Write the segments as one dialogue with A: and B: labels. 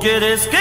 A: ¿Cómo quieres que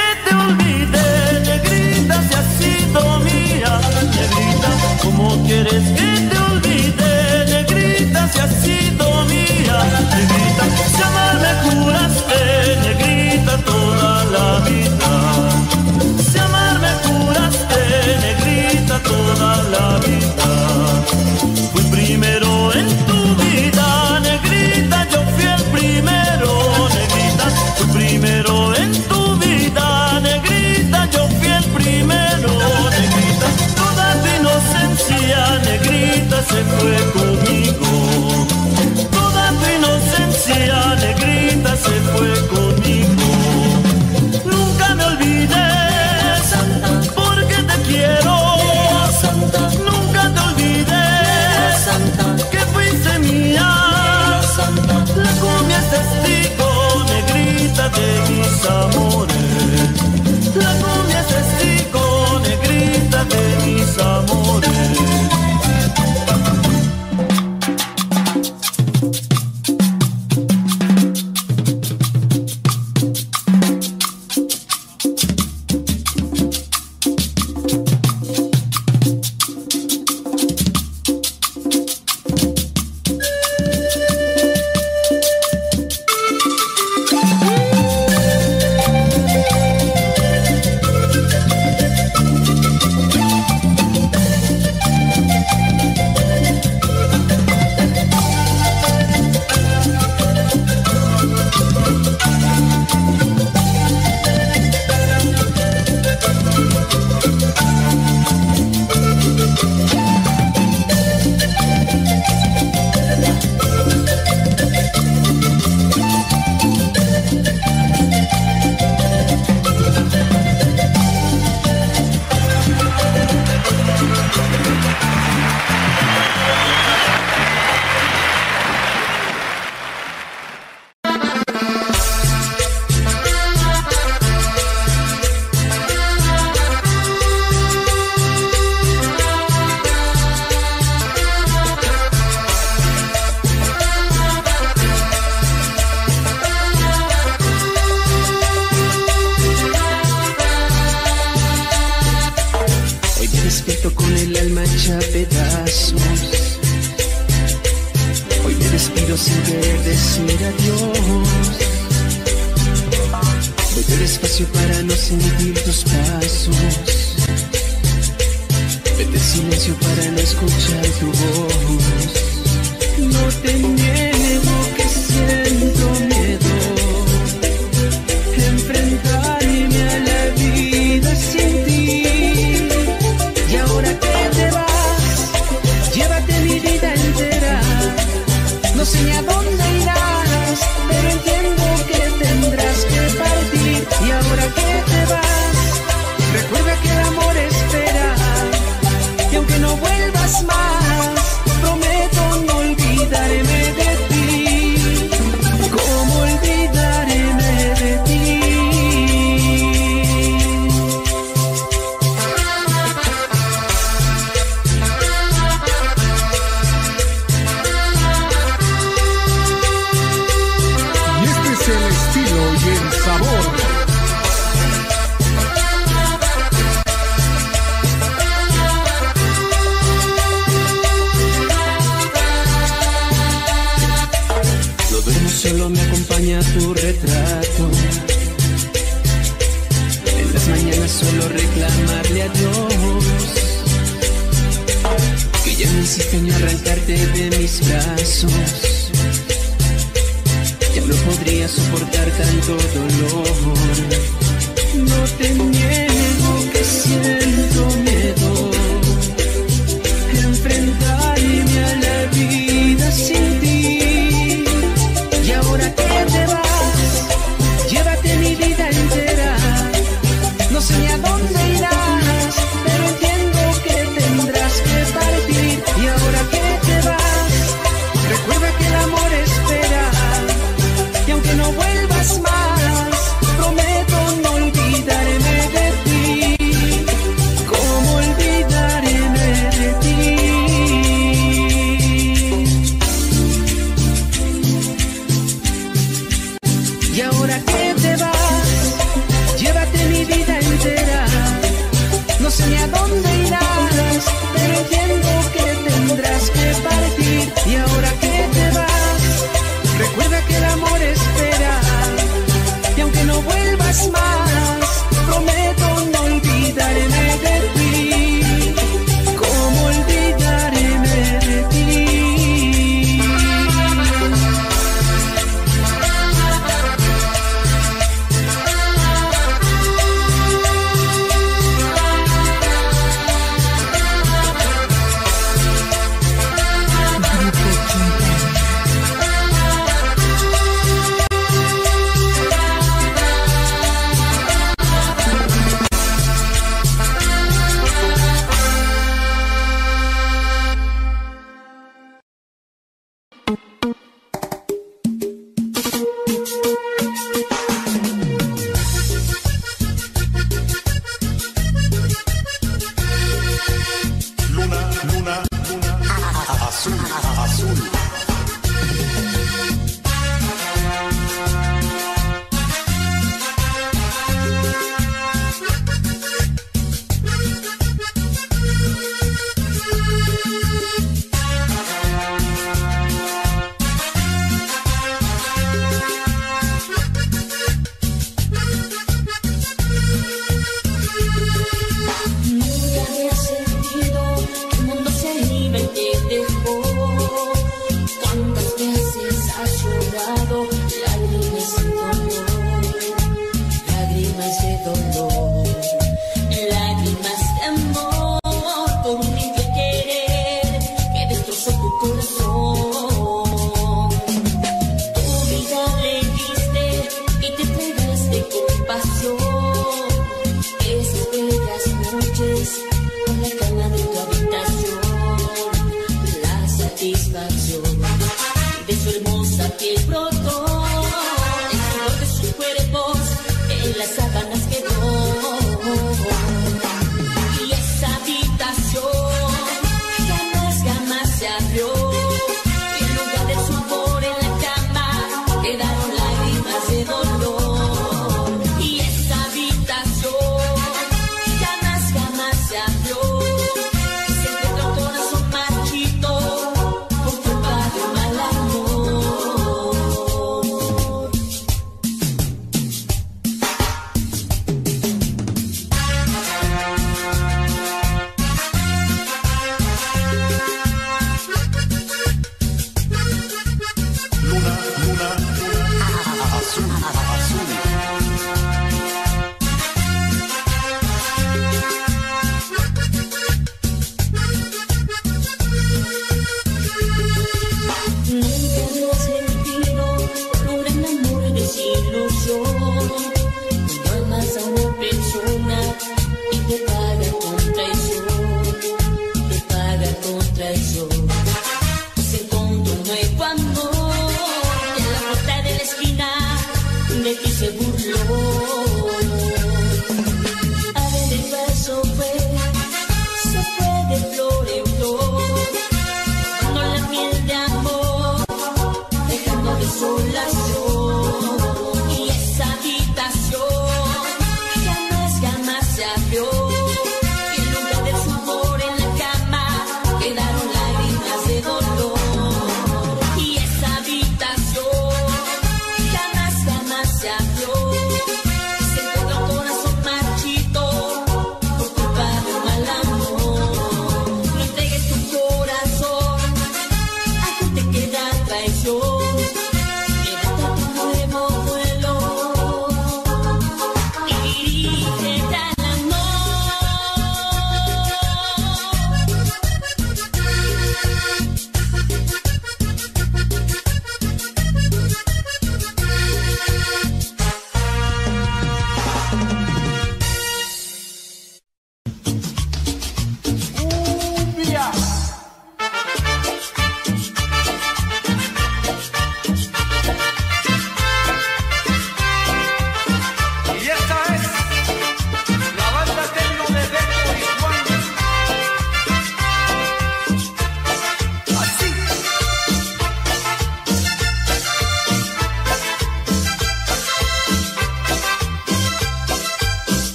B: retrato.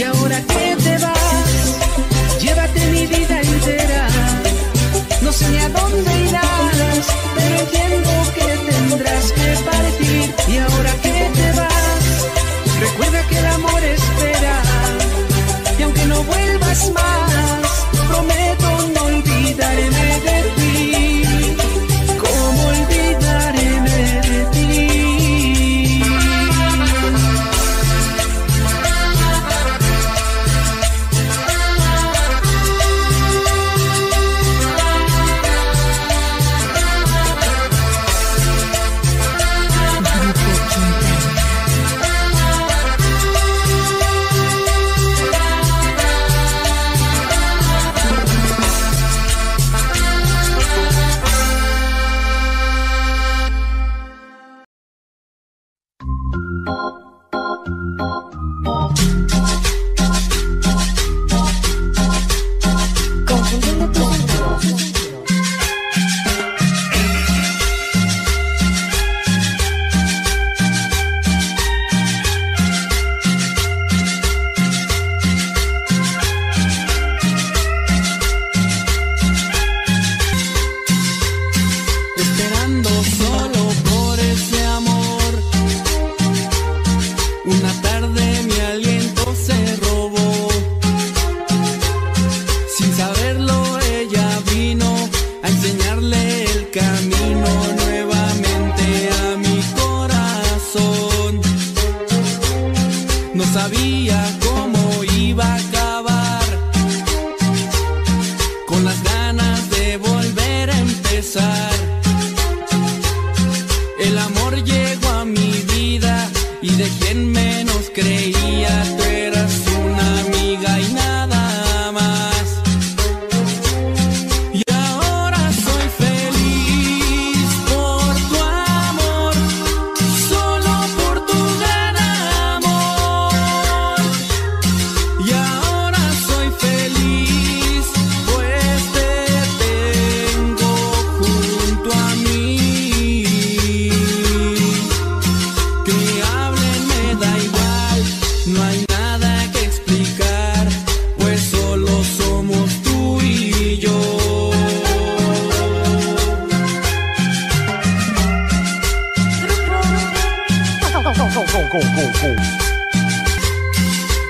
B: Y ahora que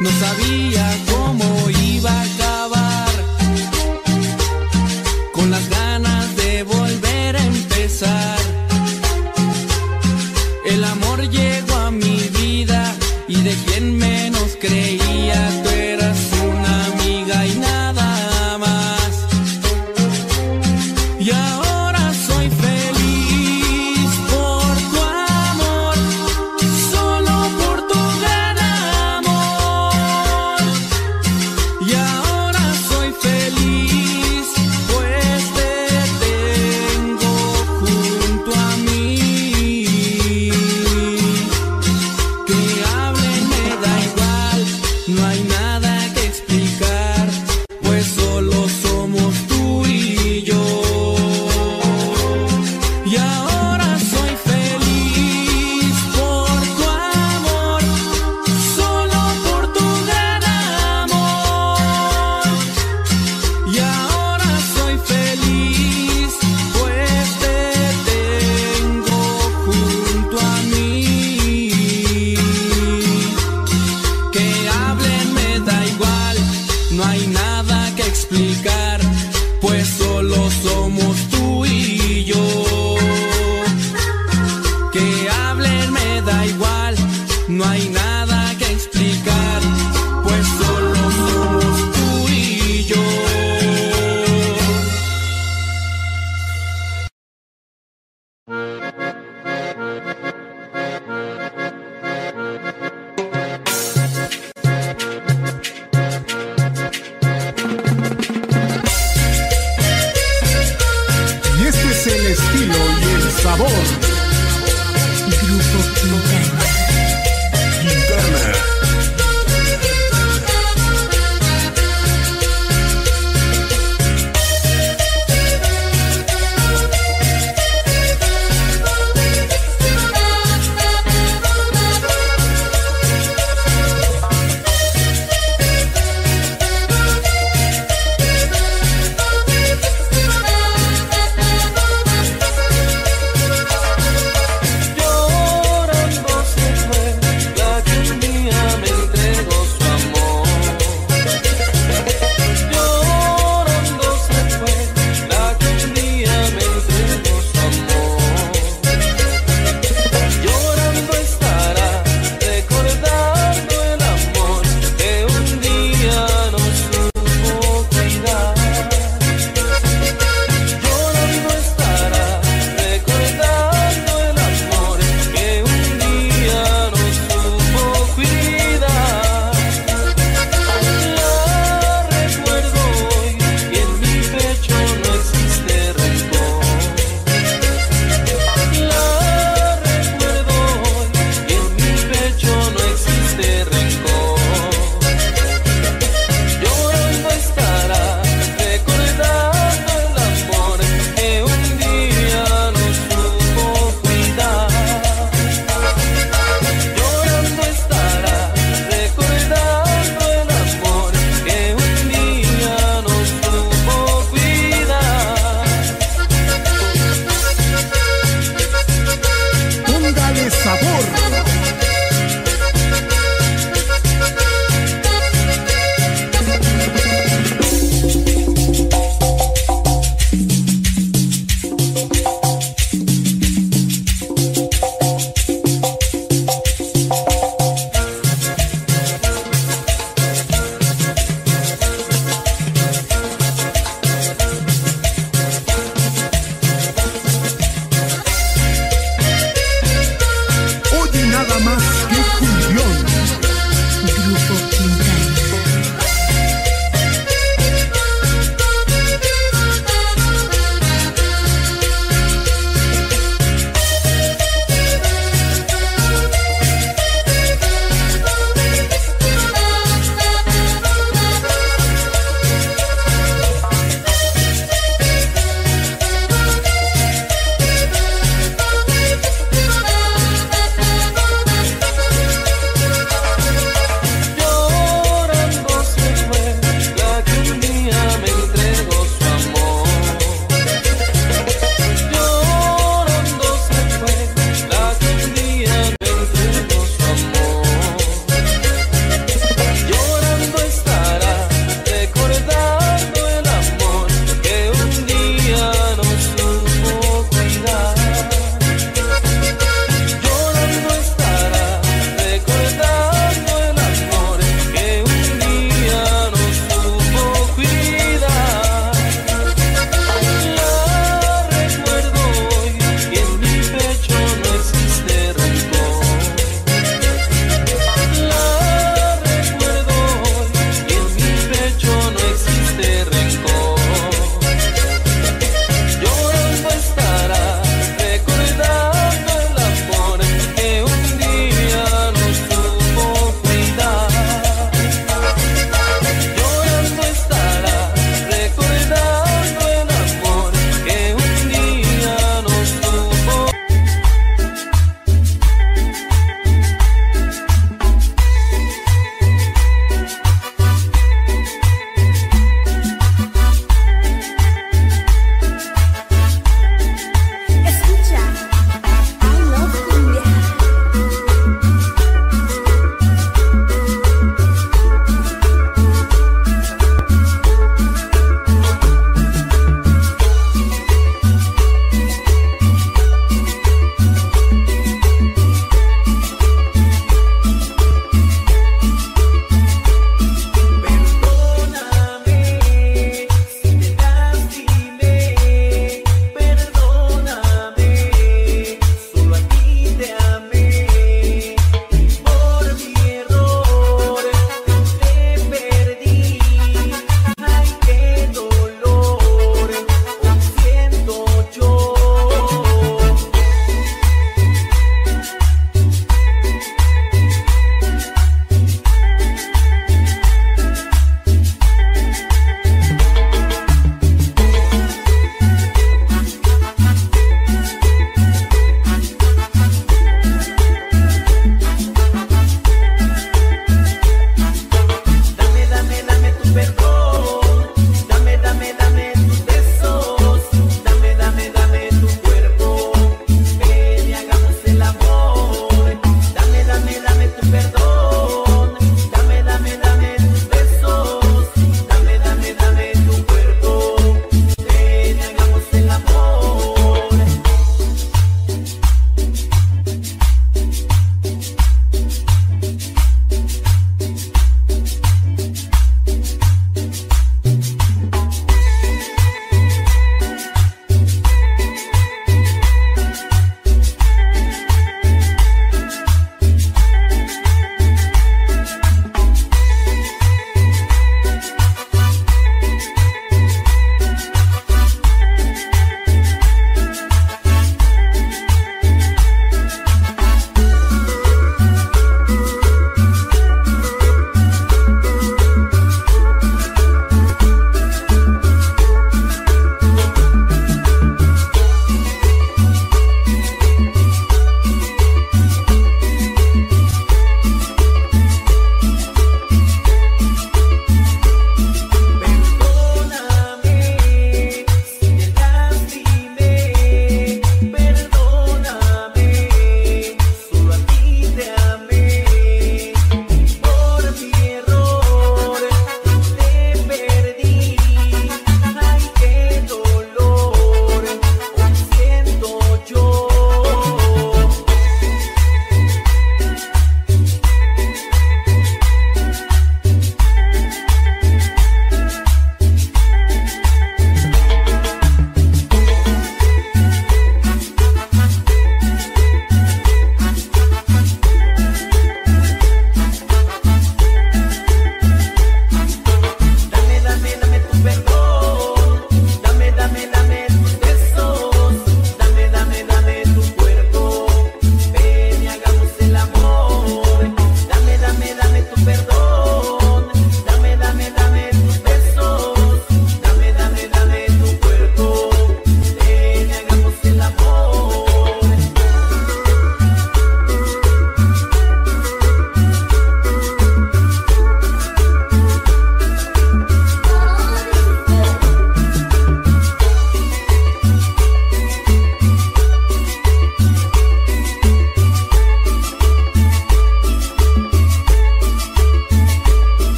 B: No sabía cómo iba a acabar con las ganas de volver a empezar. El amor llegó a mi vida y de quien me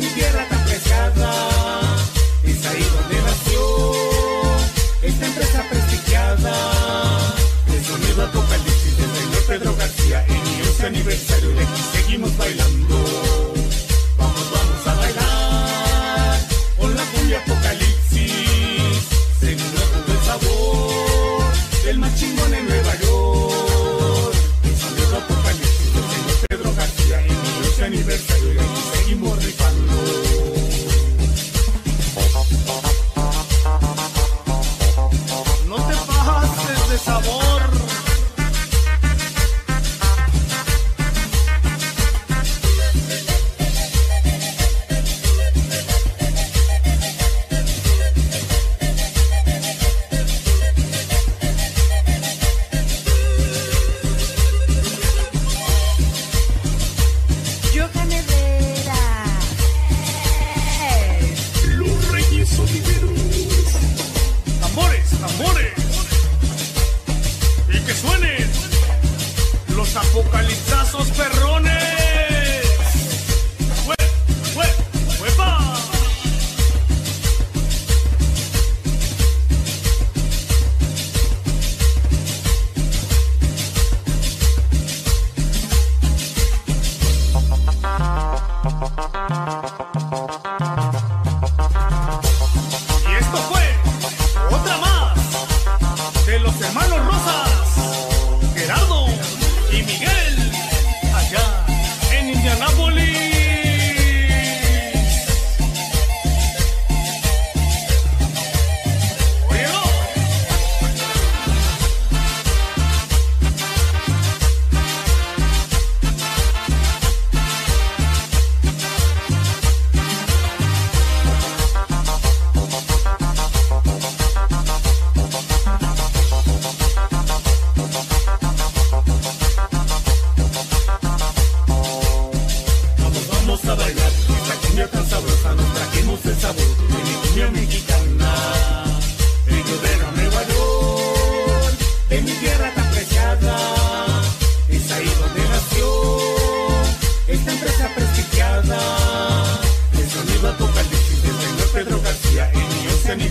B: que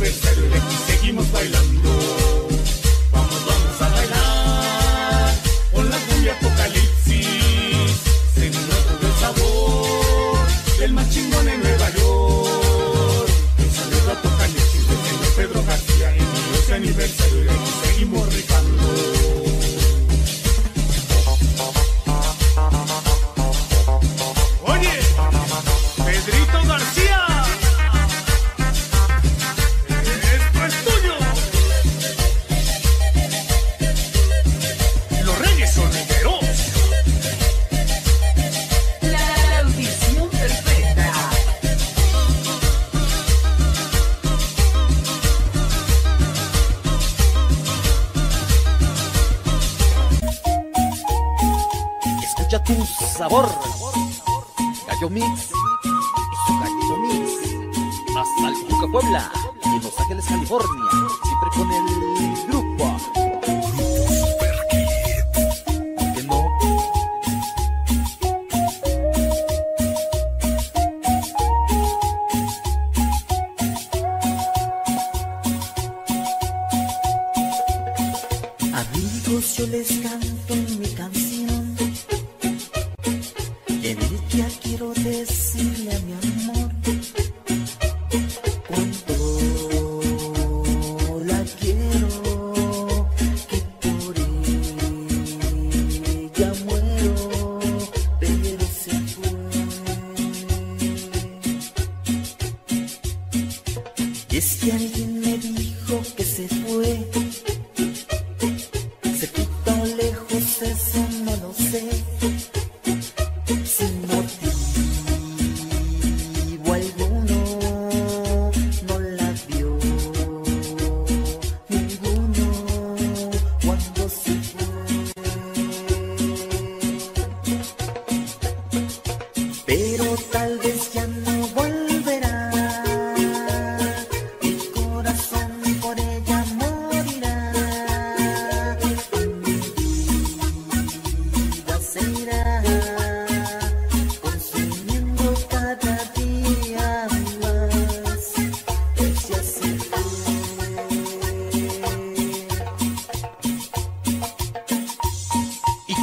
C: favorite.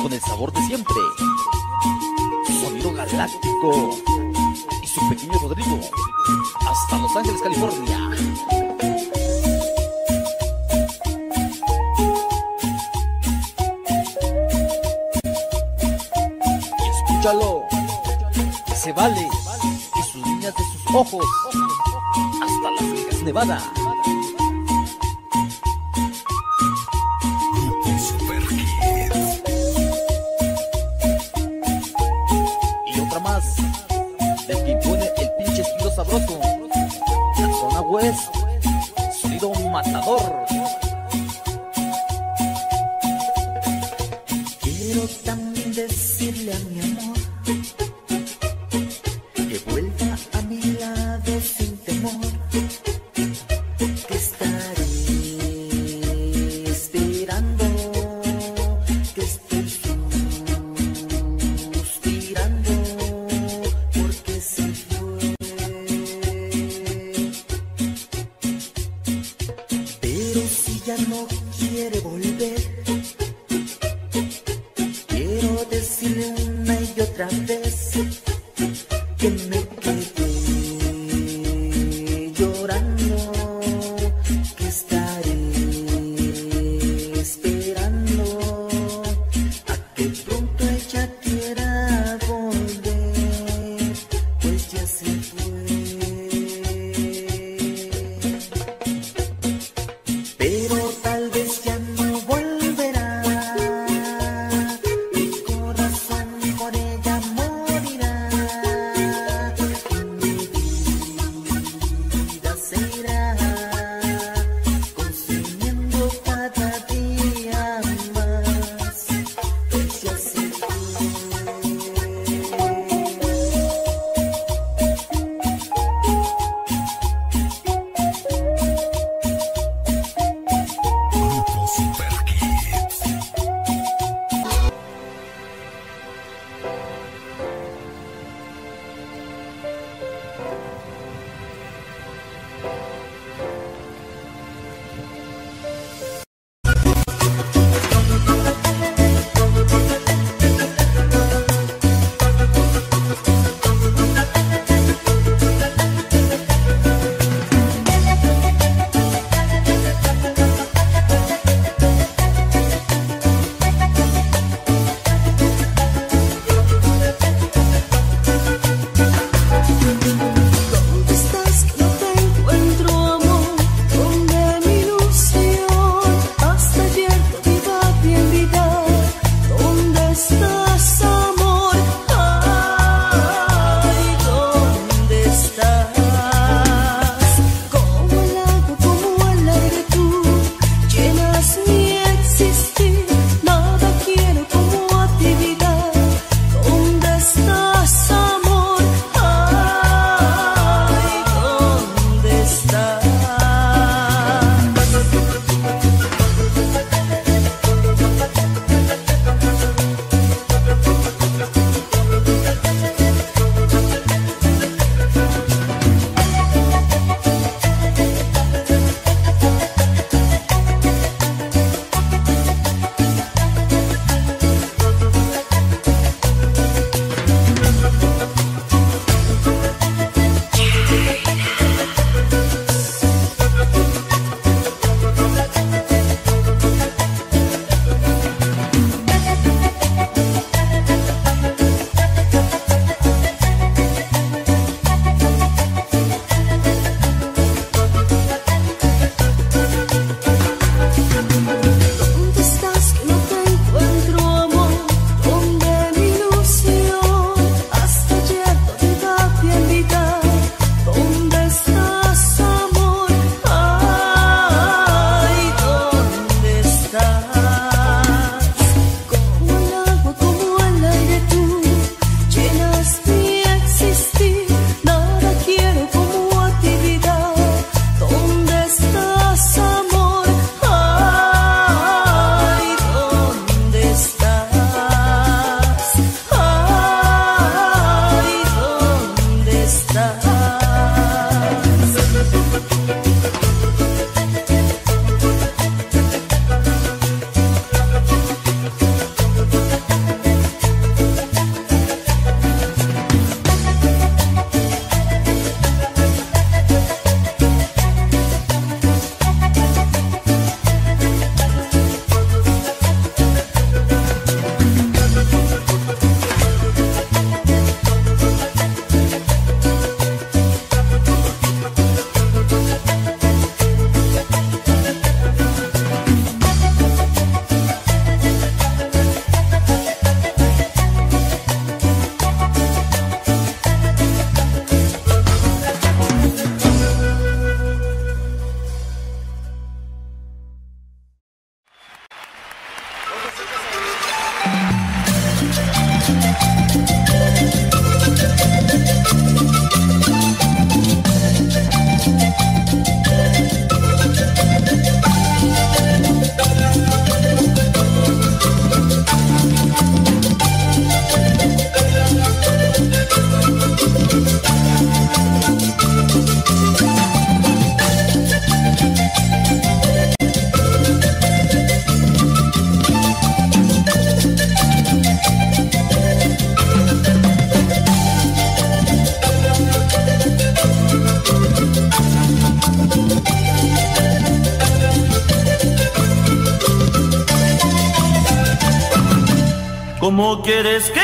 C: con el sabor
D: de siempre. Sonido galáctico y su pequeño Rodrigo hasta Los Ángeles, California. Y escúchalo, se vale y sus niñas de sus ojos hasta Las Vegas, Nevada.
A: ¿Cómo quieres que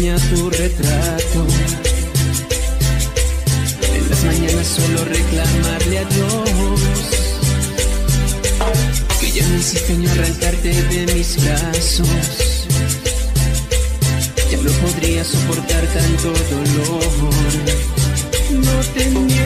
A: tu
E: retrato. En las mañanas solo reclamarle a Dios que ya no insiste en arrancarte de mis brazos. Ya no podría soportar tanto dolor. No tenía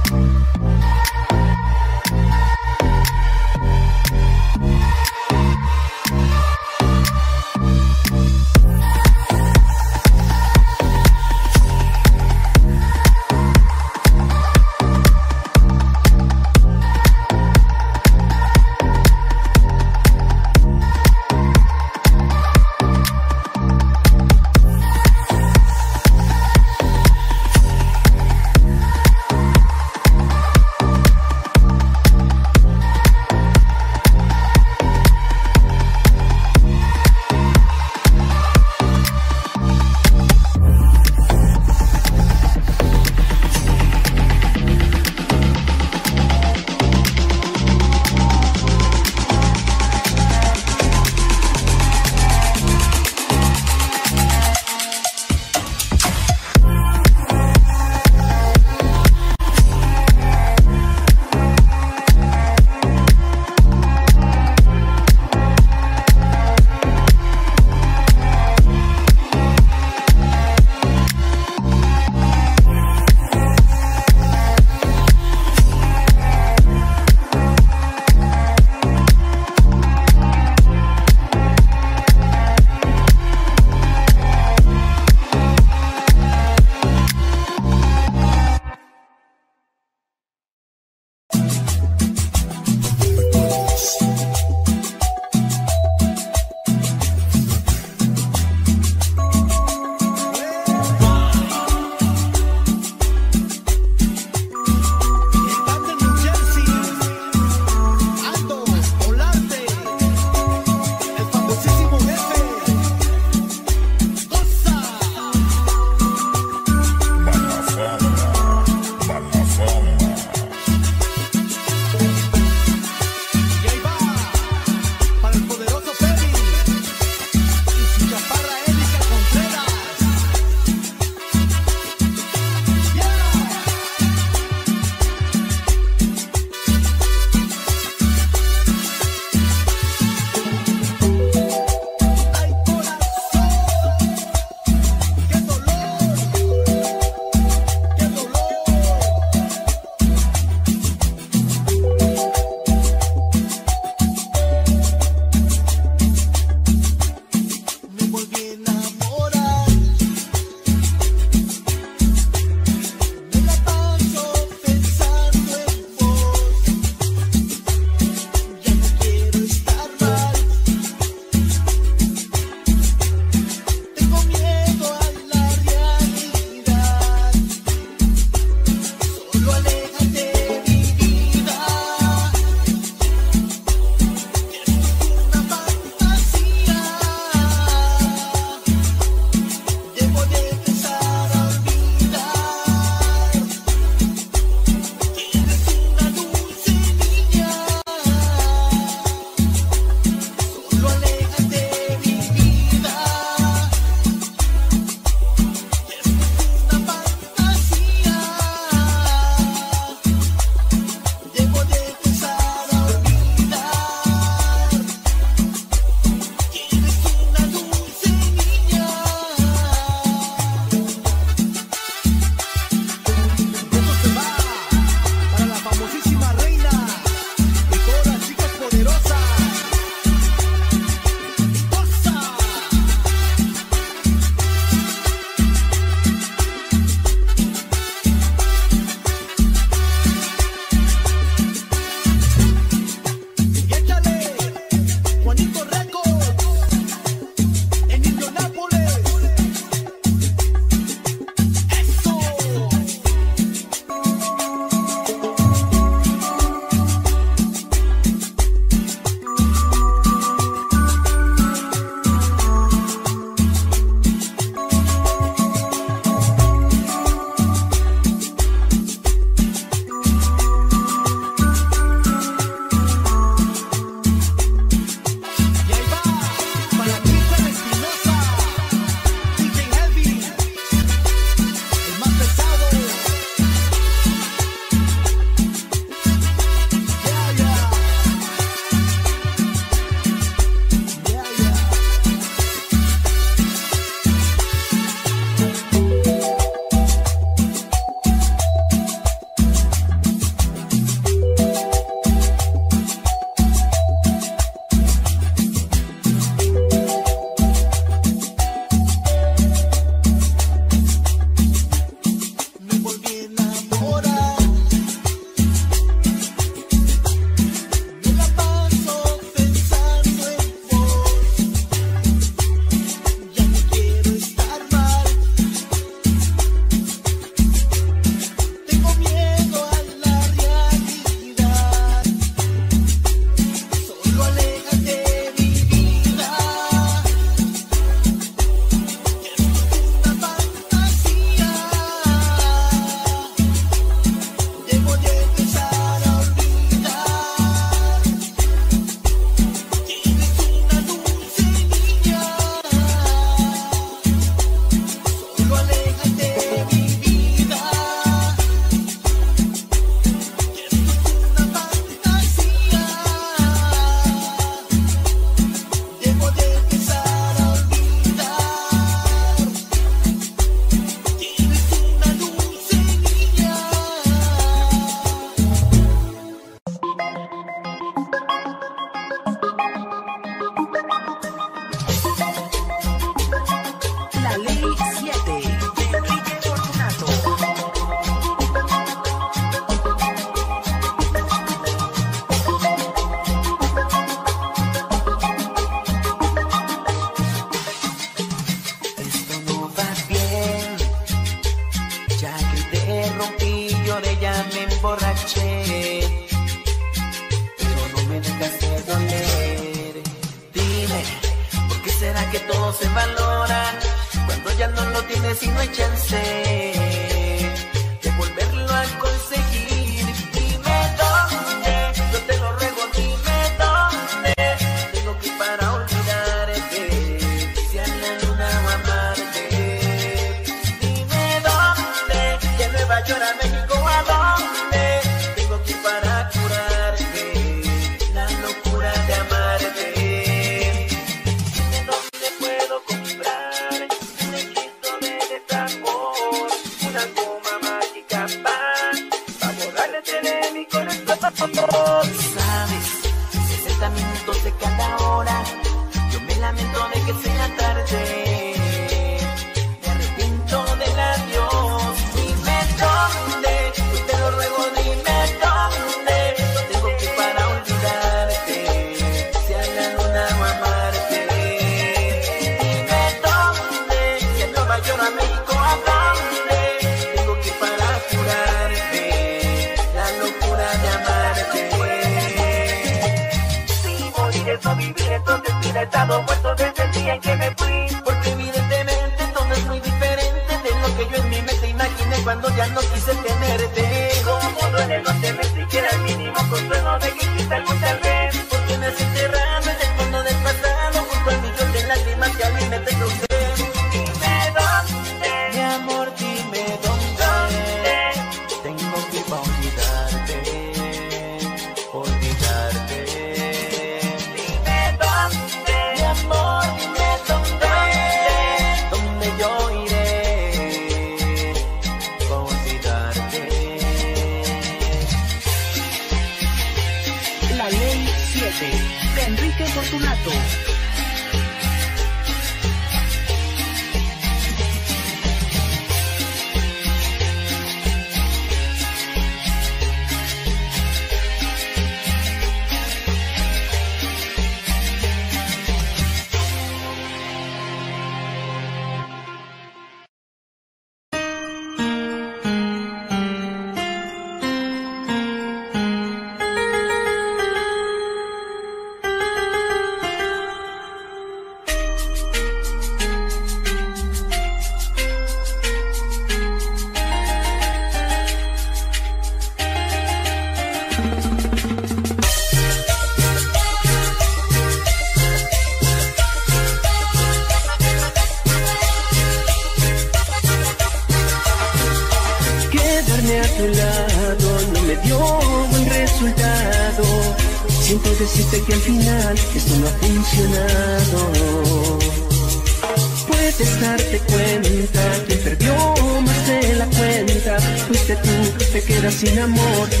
E: sin amor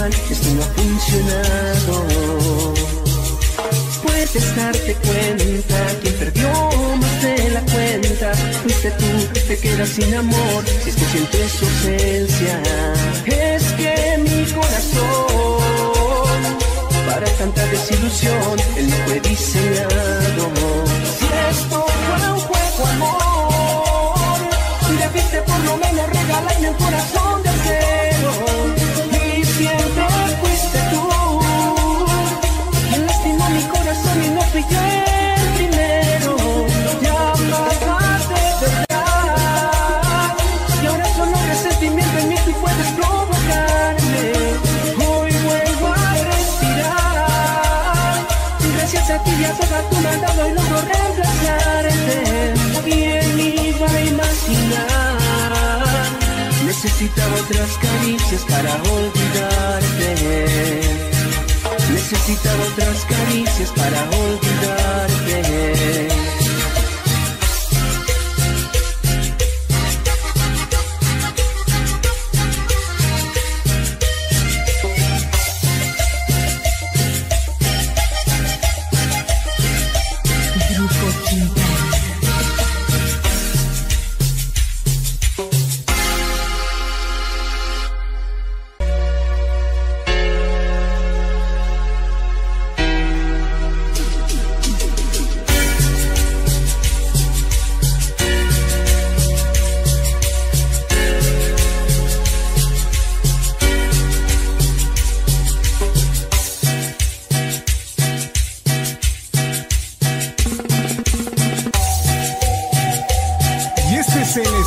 E: mal, esto no ha funcionado. Puedes darte cuenta que perdió más de la cuenta. Fuiste tú, te quedas sin amor, Si es que sientes su ausencia. Necesitaba otras caricias para olvidarte. Necesitaba otras caricias para olvidarte.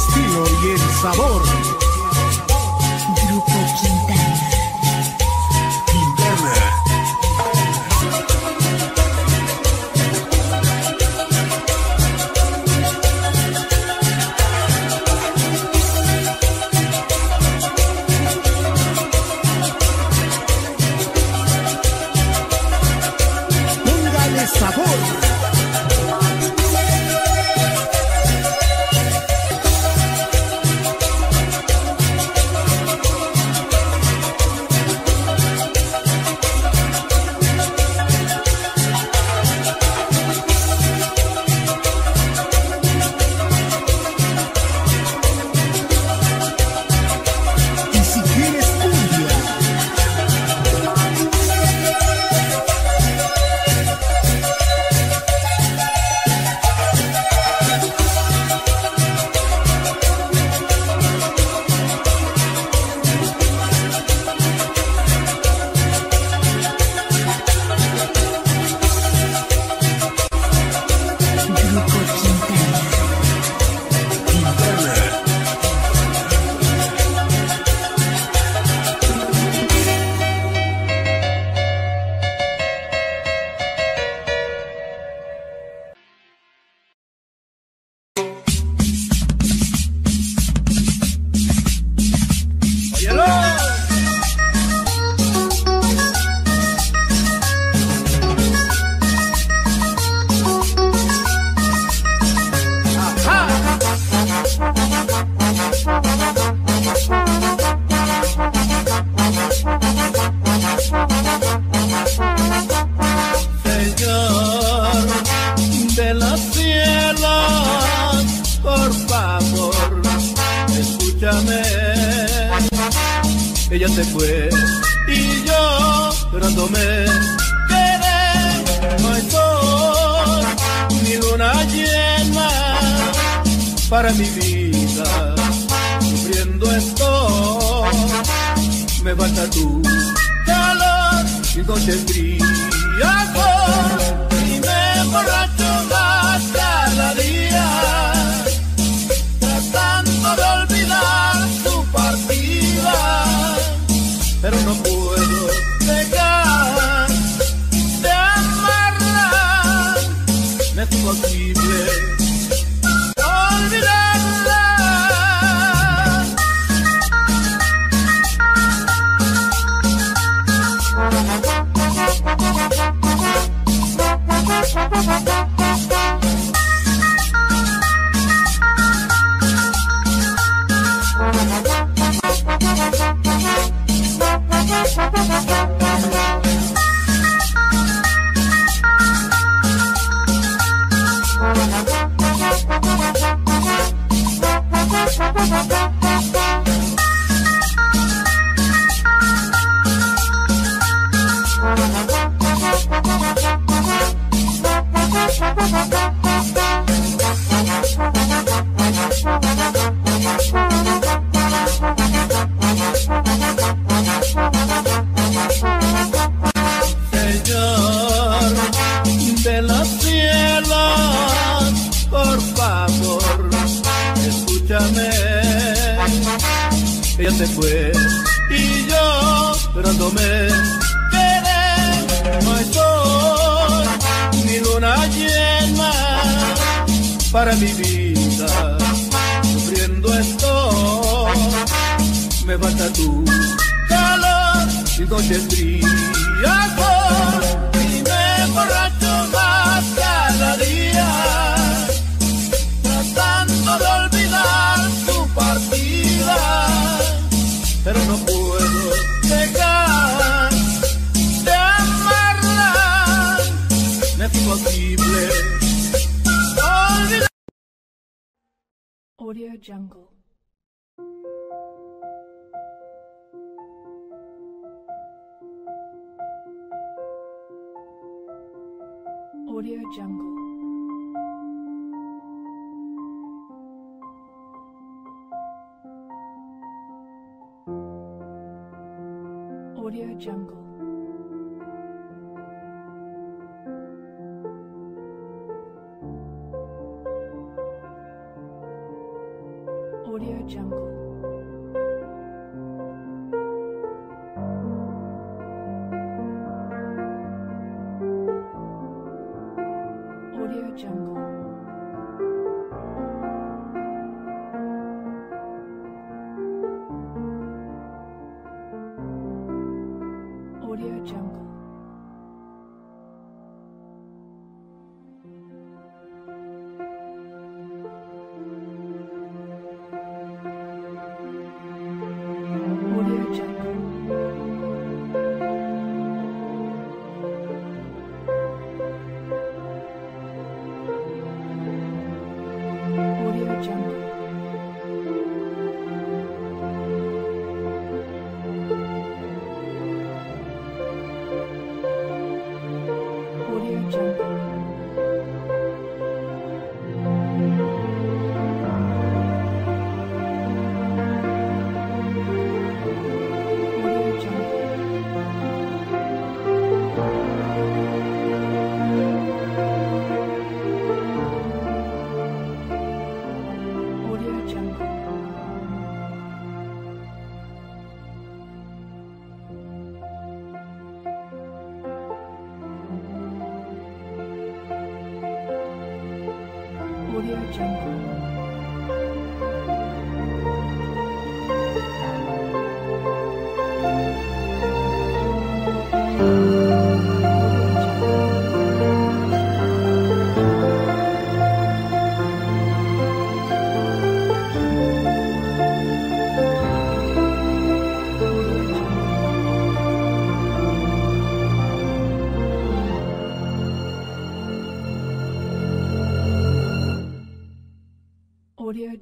C: estilo y el sabor.
F: Grupo Quintana.
G: Audio Jungle.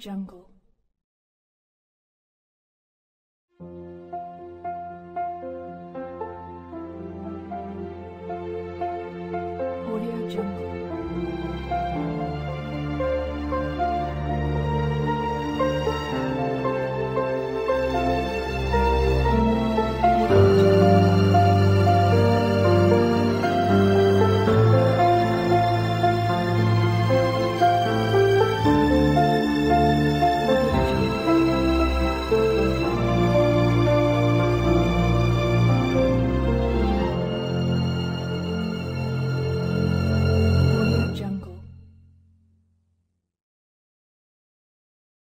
G: Jungle.